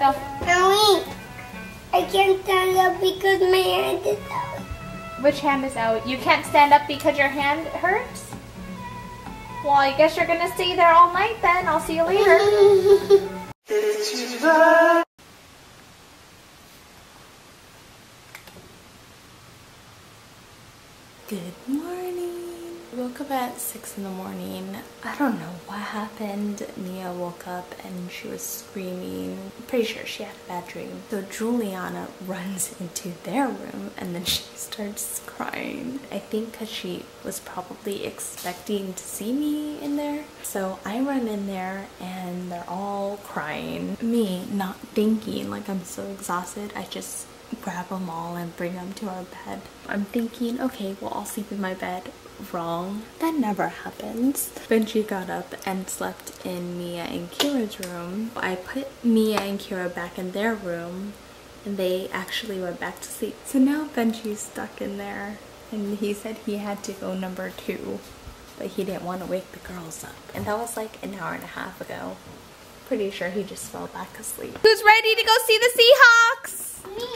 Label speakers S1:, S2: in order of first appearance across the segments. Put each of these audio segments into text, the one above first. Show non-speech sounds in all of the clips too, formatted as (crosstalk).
S1: Go.
S2: Owie. I can't stand up because my hand is out.
S1: Which hand is out? You can't stand up because your hand hurts? Well, I guess you're gonna stay there all night then. I'll see you later. (laughs)
S3: Good morning. Woke up at 6 in the morning. I don't know what happened. Miya woke up and she was screaming. I'm pretty sure she had a bad dream. So Julianna (laughs) runs into their room and then she starts crying. I think because she was probably expecting to see me in there. So I run in there and they're all crying. Me not thinking like I'm so exhausted. I just grab them all and bring them to our bed. I'm thinking, okay, well, I'll sleep in my bed. Wrong. That never happens. Benji got up and slept in Miya and Keira's room. I put Miya and Keira back in their room and they actually went back to sleep. So now Benji's stuck in there and he said he had to go number two but he didn't want to wake the girls up. And that was like an hour and a half ago. Pretty sure he just fell back asleep.
S1: Who's ready to go see the Seahawks?
S2: Me.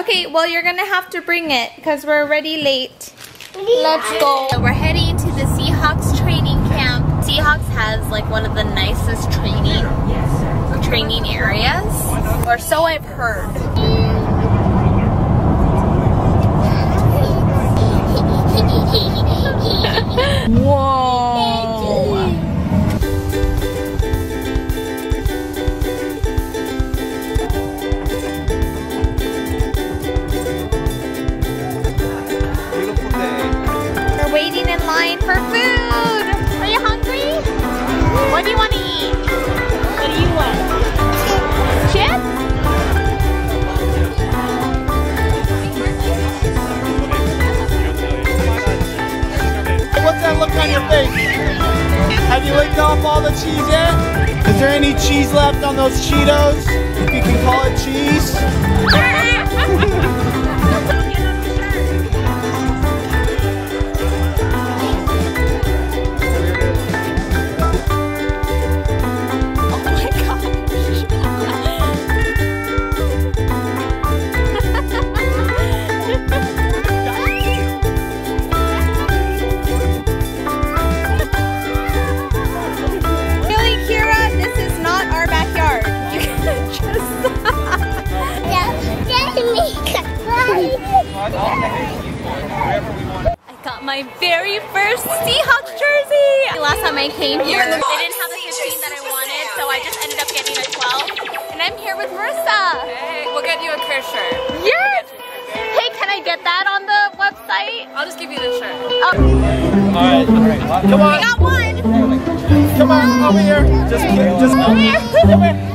S1: Okay, well, you're gonna have to bring it because we're already late. Let's go. We're heading to the Seahawks training camp. Seahawks has like one of the nicest training training areas, or so I've heard. (laughs) Whoa! For food. Are you hungry? What do you want to eat? What do you want? Chips?
S4: What's that look on your face? Have you licked off all the cheese yet? Is there any cheese left on those Cheetos? If you can call it cheese. (laughs)
S1: my very first Seahawks jersey. The last time I came here, they didn't have the 15 that I wanted, so I just ended up getting a 12. And I'm here with Marissa.
S5: Hey, we'll get you a Chris shirt.
S1: Yes! Hey, can I get that on the website?
S5: I'll just give you the shirt.
S1: Oh,
S4: Alright, alright. Come
S1: we
S4: on,
S1: got one.
S4: come on, over here. Just, just
S1: Over here.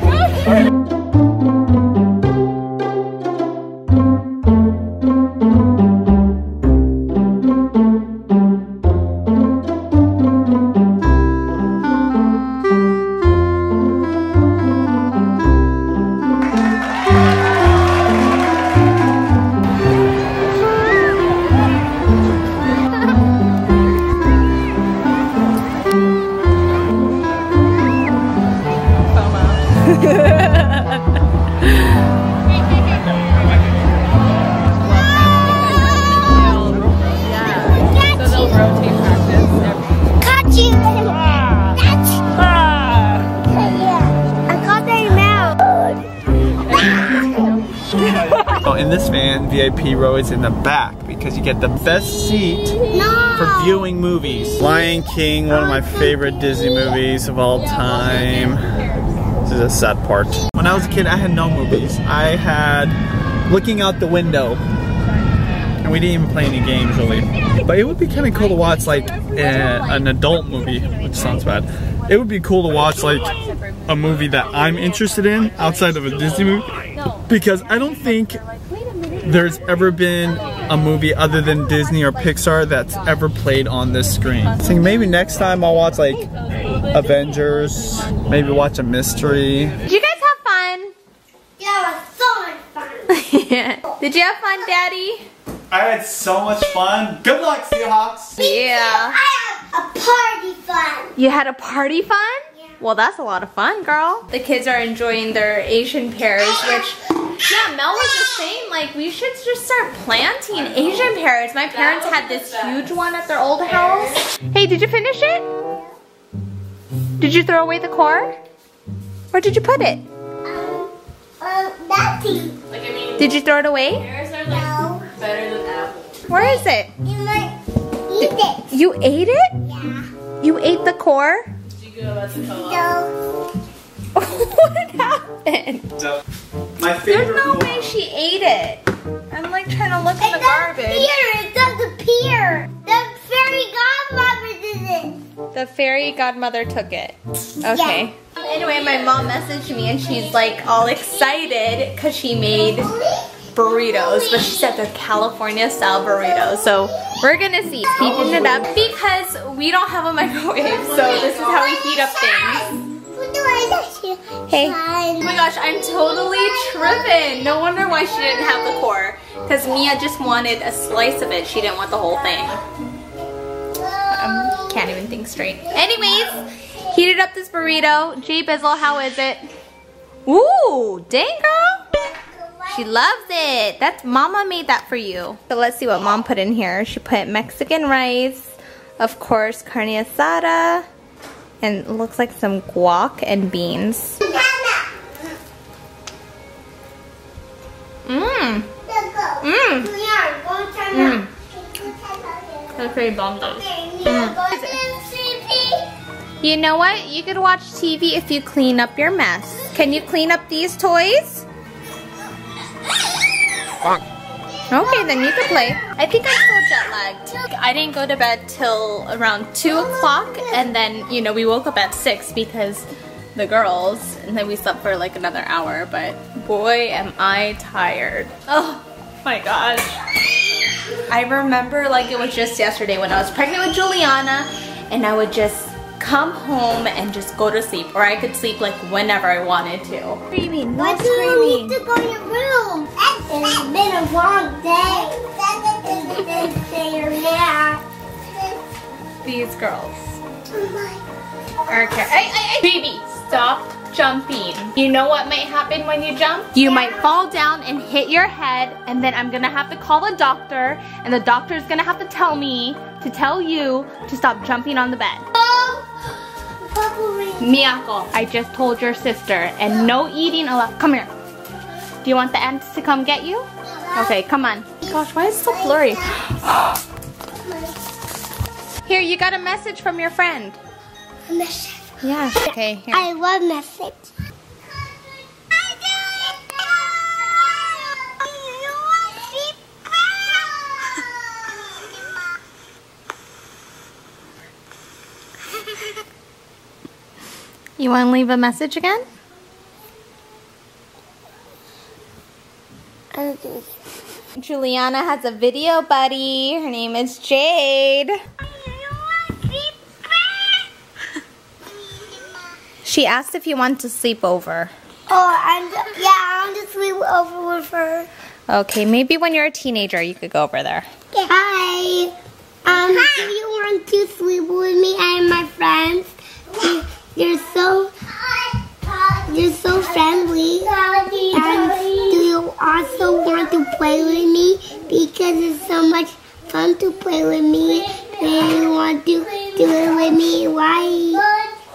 S4: This van, VIP row is in the back because you get the best seat
S2: No.
S4: for viewing movies. Lion King, one of my favorite Disney movies of all time. This is a sad part. When I was a kid, I had no movies. I had looking out the window. And we didn't even play any games really. But it would be kind of cool to watch like a, an adult movie, which sounds bad. It would be cool to watch like a movie that I'm interested in outside of a Disney movie. Because I don't think there's ever been a movie other than Disney or Pixar that's ever played on this screen. So maybe next time I'll watch like Avengers, maybe watch a mystery.
S1: Did you guys have fun?
S2: That was so much fun. (laughs)
S1: Did you have fun, Daddy?
S4: I had so much fun. Good luck, Seahawks.
S1: Yeah.
S2: I had a party fun.
S1: You had a party fun?
S2: Yeah.
S1: Well, that's a lot of fun, girl. The kids are enjoying their Asian pears, which, yeah, Mel was just saying, like, we should just start planting Asian pears. My parents had this huge one at their old house. Hey, did you finish it? Did you throw away the core? Where did you put it?
S2: Um, um, Daddy.
S5: Like, I mean,
S1: Did you throw it away?
S5: pears are like
S2: No.
S5: better than apples.
S1: Where is it?
S2: You might eat it.
S1: You ate it?
S2: Yeah.
S1: You ate the core?
S5: Did you go about the co-op?
S2: So, (laughs)
S1: what happened?
S4: So, my
S1: There's no
S4: movie-
S1: way she ate it. I'm like trying to look in the
S2: it does
S1: garbage.
S2: appear. It does appear. The fairy godmother did it.
S1: The fairy godmother took it. Okay. Anyway, my mom messaged me and she's like all excited because she made burritos, but she said they're California style burritos. So we're gonna see. Heating it up because we don't have a microwave, so this is how we heat up things.
S2: What do I touch?
S1: Hey. Oh my gosh, I'm totally tripping. No wonder why she didn't have the core. Because Miya just wanted a slice of it. She didn't want the whole thing. Um, can't even think straight. Anyways, heated up this burrito. Jay Bizzle, how is it? Ooh, dang girl. She loves it. That's Mama made that for you. So let's see what Mom put in here. She put Mexican rice, of course, carne asada, and looks like some guac and beans. Mmm. Mm. Mm. That's pretty bomb though. You know what? You could watch TV if you clean up your mess. Can you clean up these toys? Okay, then you can play. I think I'm still jet lagged. I didn't go to bed till around 2 o'clock and then, you know, we woke up at 6 because the girls, and then we slept for like another hour, but boy am I tired. Oh my gosh. I remember like it was just yesterday when I was pregnant with Julianna and I would just come home and just go to sleep or I could sleep like whenever I wanted to. Screaming, no
S2: Why do you
S1: screaming.
S2: need to go in your room? It's been a long day.
S1: These girls. Oh okay. Hey, hey, hey, baby, stop jumping. You know what might happen when you jump? You might fall down and hit your head, and then I'm gonna have to call a doctor, and the doctor's gonna have to tell me to tell you to stop jumping on the bed. Miyako, I just told your sister, and no eating allowed. Come here. Do you want the ants to come get you? Okay, come on. Gosh, why is it so blurry? (gasps) Here, you got a message from your friend. A message? Yeah. Okay, here.
S2: I love message.
S1: You want to leave a message again? Julianna has a video buddy. Her name is Jade. (laughs) She asked if you want to sleep over.
S2: Oh, and yeah, I want to sleep over with her.
S1: Okay, maybe when you're a teenager you could go over there.
S2: Hi. Um, do you want to sleep with me and my friends? (gasps) You're so, you're so friendly. And do you also want to play with me? Because it's so much fun to play with me. Do you want to do it with me? Why?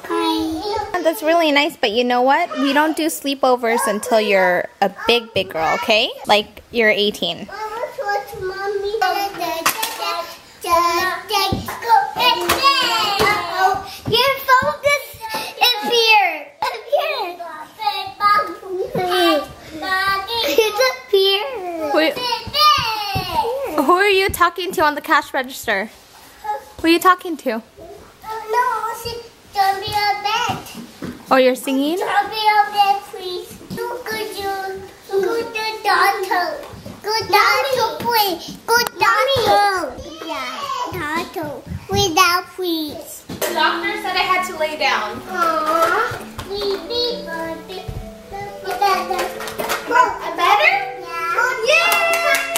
S2: Why?
S1: That's really nice, but you know what? We don't do sleepovers until you're a big, big girl, okay? Like you're 18.
S2: Your focus is here. It's up here.
S1: Wait. Who are you talking to on the cash register? Who are you talking to?
S2: Oh, No, sit- don't be a bed.
S1: Oh, you're singing?
S2: Don't be a bed, please. Go good. Go to doctor. Go doctor, please. Go doctor. Yeah, doctor. Without, please.
S1: The doctor said I had to lay down.
S2: Aww. We be birthday.
S1: Better?
S2: Yeah.
S1: Oh,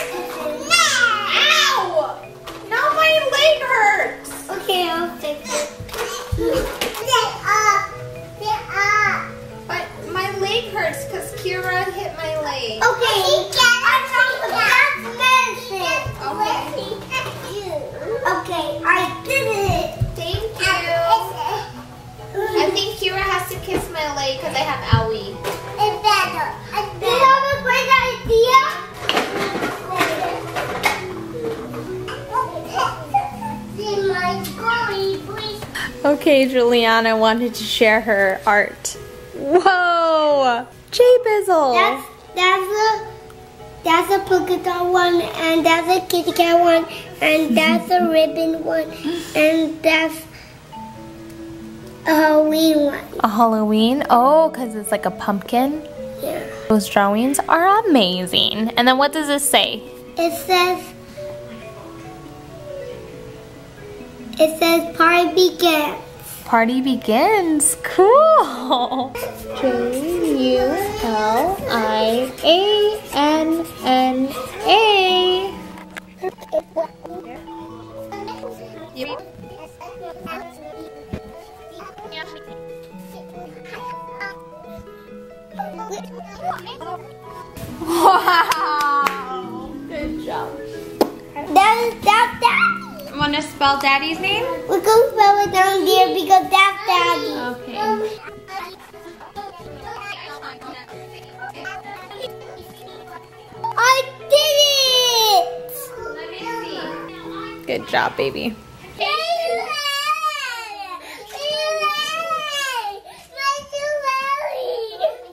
S1: Julianna wanted to share her art. Whoa! J Bizzle!
S2: That's that's a that's a polka dot one, and that's a kitty cat one, and that's a (laughs) ribbon one, and that's a Halloween one.
S1: a Halloween? Oh, because it's like a pumpkin?
S2: Yeah.
S1: Those drawings are amazing. And then what does this say?
S2: It says it says party begins.
S1: Party begins. Cool. J U L I A N N A. Wow. Good job.
S2: That is that's daddy.
S1: Want to spell daddy's name?
S2: We can spell it down there because that's daddy.
S1: Okay.
S2: I did it!
S1: Good job, baby.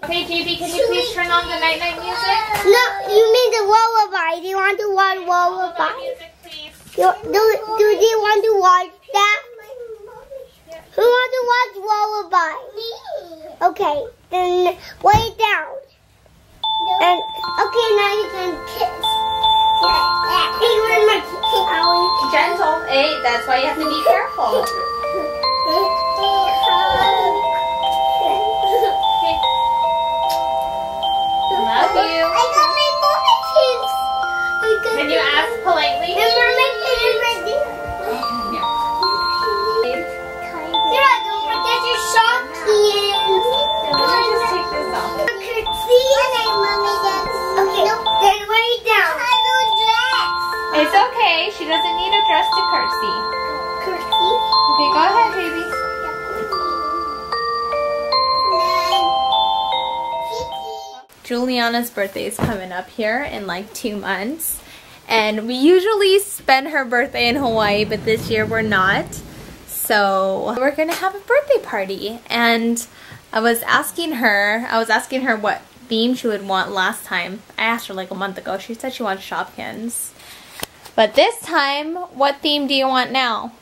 S1: Okay, JB, can you please turn on the night night music?
S2: No, you mean the lullaby. Do you want to watch lullaby? Do, do, do you want to watch that? Who wants to watch lullaby? Okay, then lay down. And okay, now you can kiss. Thank you very much, Howie.
S1: Gentle. Hey, that's why you have to be careful. Love you.
S2: I got my kiss.
S1: Can you ask politely? It's okay. She doesn't need a dress to curtsy.
S2: Curtsy.
S1: Okay, go ahead, baby. Julianna's birthday is coming up here in like two months. And we usually spend her birthday in Hawaii, but this year we're not. So we're gonna have a birthday party. And I was asking her, I was asking her what theme she would want last time. I asked her like a month ago. She said she wants Shopkins. But this time, what theme do you want now?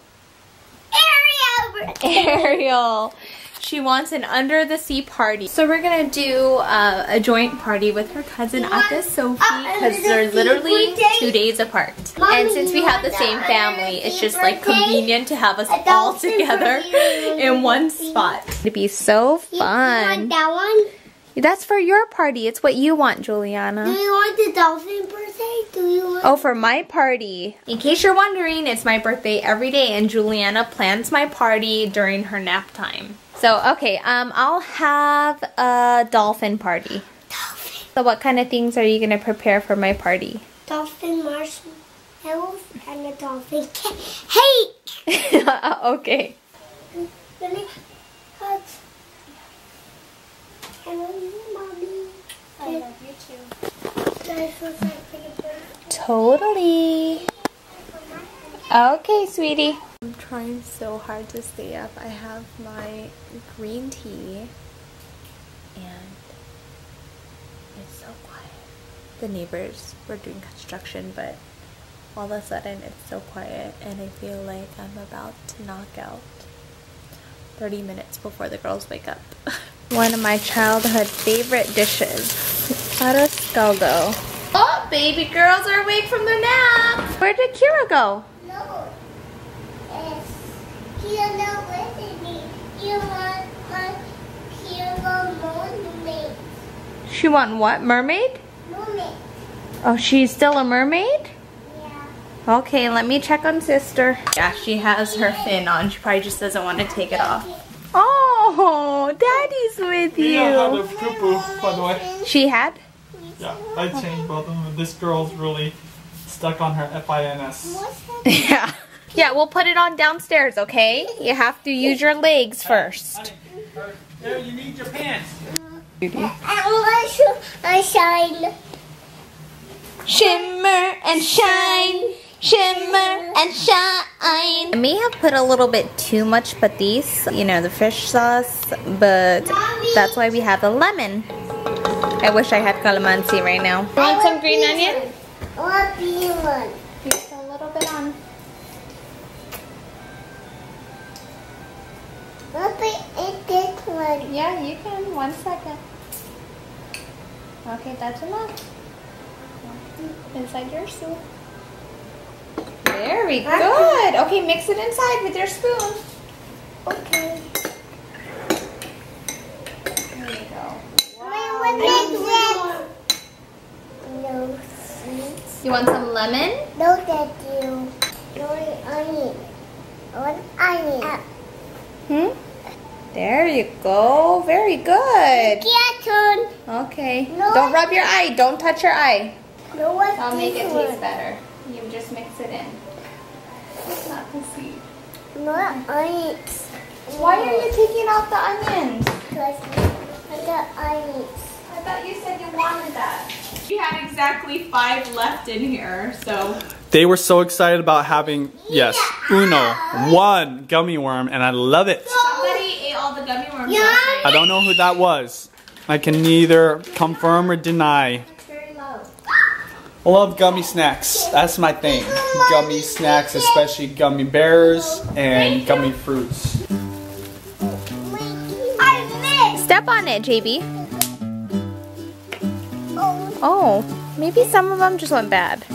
S2: Ariel.
S1: Ariel. She wants an under the sea party. So we're gonna do uh, a joint party with her cousin Ate Sophie because they're literally two days apart. And since we have the same family, it's just like convenient to have us all (laughs) together in one spot. It'd be so
S2: You want
S1: fun.
S2: that one?
S1: That's for your party. It's what you want,
S2: Julianna.
S1: Do
S2: you want the dolphin birthday? Do you want?
S1: Oh, for my party. In case you're wondering, it's my birthday every day and Julianna plans my party during her nap time. So, okay, um, I'll have a dolphin party.
S2: Dolphin.
S1: So what kind of things are you going to prepare for my party?
S2: Dolphin marshmallows and a dolphin cake. Hey! (laughs)
S1: okay.
S2: Let me hug. I love you, mommy. I love you too. Guys, what's that for the birthday?
S1: Totally. Okay, sweetie. I'm trying so hard to stay up. I have my green tea and it's so quiet. The neighbors were doing construction, but all of a sudden it's so quiet and I feel like I'm about to knock out 30 minutes before the girls wake up. (laughs) One of my childhood favorite dishes, arroz caldo. Oh, baby girls are awake from their nap. Where did Keira go?
S2: No. Yes. You're not listening. You want my Keira mermaid.
S1: She want what? Mermaid?
S2: Mermaid.
S1: Oh, she's still a mermaid?
S2: Yeah.
S1: Okay, let me check on sister. Yeah, she has her fin on. She probably just doesn't want to take it off. Oh, Daddy's with
S4: Miya had
S1: you.
S4: a poo-poo, by the way.
S1: She had?
S4: Yeah, I changed both of them. This girl's really stuck on her FINS.
S1: Yeah. (laughs) Yeah, we'll put it on downstairs, okay? You have to use your legs first.
S4: There, you need your pants.
S2: I want to shine.
S1: Shimmer and shine, shimmer and shine. I may have put a little bit too much patis, you know, the fish sauce, but that's why we have the lemon. I wish I had calamansi right now. You want some green onion?
S2: What do you want?
S1: Just a little bit on.
S2: What do eat this one?
S1: Yeah, you can. One second. Okay, that's enough. Inside your soup. Very good. Okay, mix it inside with your spoon.
S2: Okay.
S1: There you go.
S2: Wait, what is this? No sweets.
S1: You want some lemon?
S2: No, thank you. No onion. One onion.
S1: Hmm? There you go. Very good. Okay.
S2: No.
S1: Don't rub your eye. Don't touch your eye.
S2: No,
S1: I'll make it taste better.
S2: No onions.
S1: Why are you taking out the onions?
S2: Because I got onions.
S1: I thought you said you wanted that. We had exactly five left in here, so.
S4: They were so excited about having, yes, uno, one gummy worm, and I love it.
S1: Somebody ate all the gummy worms
S2: Yeah.
S4: I don't know who that was. I can neither confirm or deny. I love gummy snacks. That's my thing. Gummy snacks, especially gummy bears and gummy fruits.
S1: Step on it, JB.
S2: Oh,
S1: maybe some of them just went bad.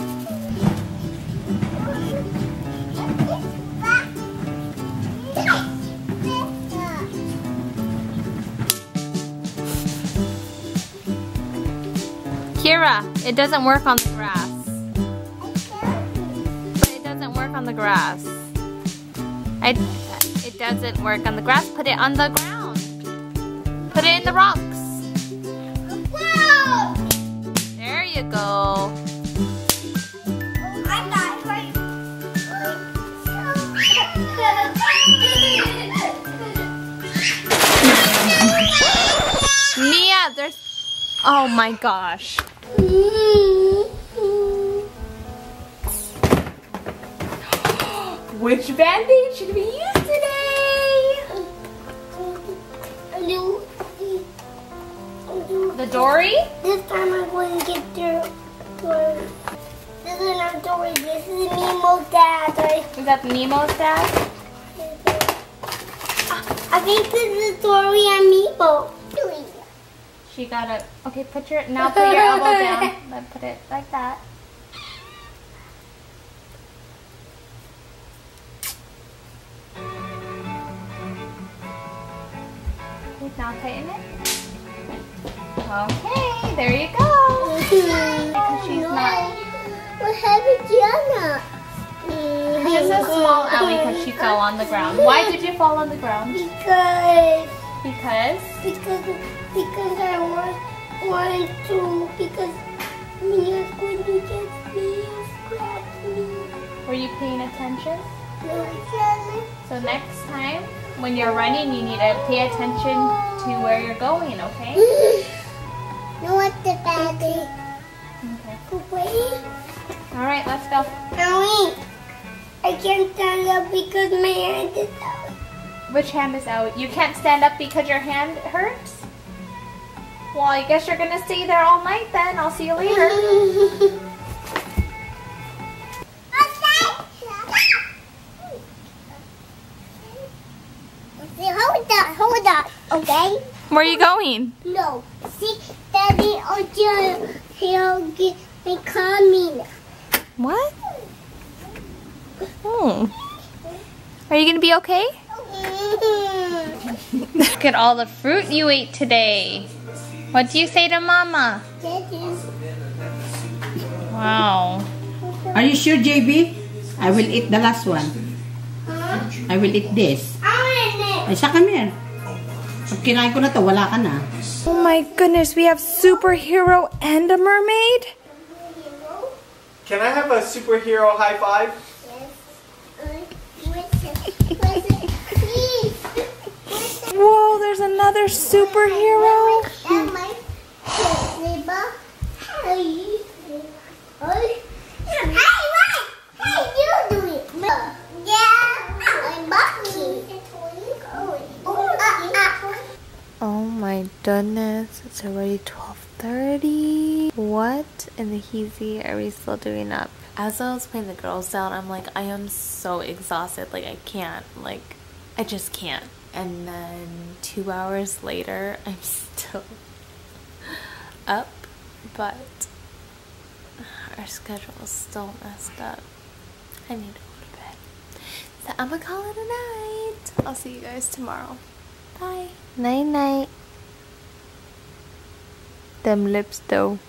S1: Keira, it doesn't work on the grass. But It doesn't work on the grass. I, it doesn't work on the grass. Put it on the ground. Put it in the rocks. There you go. Oh my gosh. (gasps) Which band-aid should we use today? The Dory?
S2: This time I'm going to get Dory. This is not Dory. This is Nemo's dad. Right?
S1: Is that Nemo's dad?
S2: I think this is Dory and Nemo.
S1: She got it. Okay, put your now put your elbow (laughs) down. Then put it like that. Now tighten it. Okay, there you go. (laughs) she's not-
S2: What happened to Anna?
S1: Just a small owie because she fell on the ground. Why did you fall on the ground?
S2: Because
S1: Because
S2: because because I want want to because Miya's going to get me scratch me.
S1: were you paying attention?
S2: No,
S1: So next time when you're running, you need to pay attention to where you're going, okay? (laughs)
S2: No, what the daddy?
S1: Okay. All right, let's go.
S2: I can't stand up because my hand is out.
S1: Which hand is out? You can't stand up because your hand hurts? Well, I guess you're gonna stay there all night then. I'll see you later.
S2: See, hold that, hold that, okay?
S1: Where are you going?
S2: No. See, Daddy, oh, he'll get me coming.
S1: What? Hmm. Are you gonna be okay? (laughs) Look at all the fruit you ate today. What do you say to Mama? Wow.
S6: Are you sure, JB? I will eat the last one. I will eat this.
S2: I want it.
S6: Aisha, come here. Pag kinain ko na to, wala ka na.
S1: Oh my goodness, we have superhero and a mermaid?
S4: Can I have a superhero high five?
S1: Whoa, there's another superhero? Oh my goodness, it's already 12.30. What in the heezy are we still doing up? As I was putting the girls down, I'm like, I am so exhausted. Like, I can't. Like, I just can't. And then two hours later, (laughs) I'm still up, but our schedule is still messed up. I need to go to bed. So I'm gonna call it a night. I'll see you guys tomorrow. Bye. Night night. Them lips though.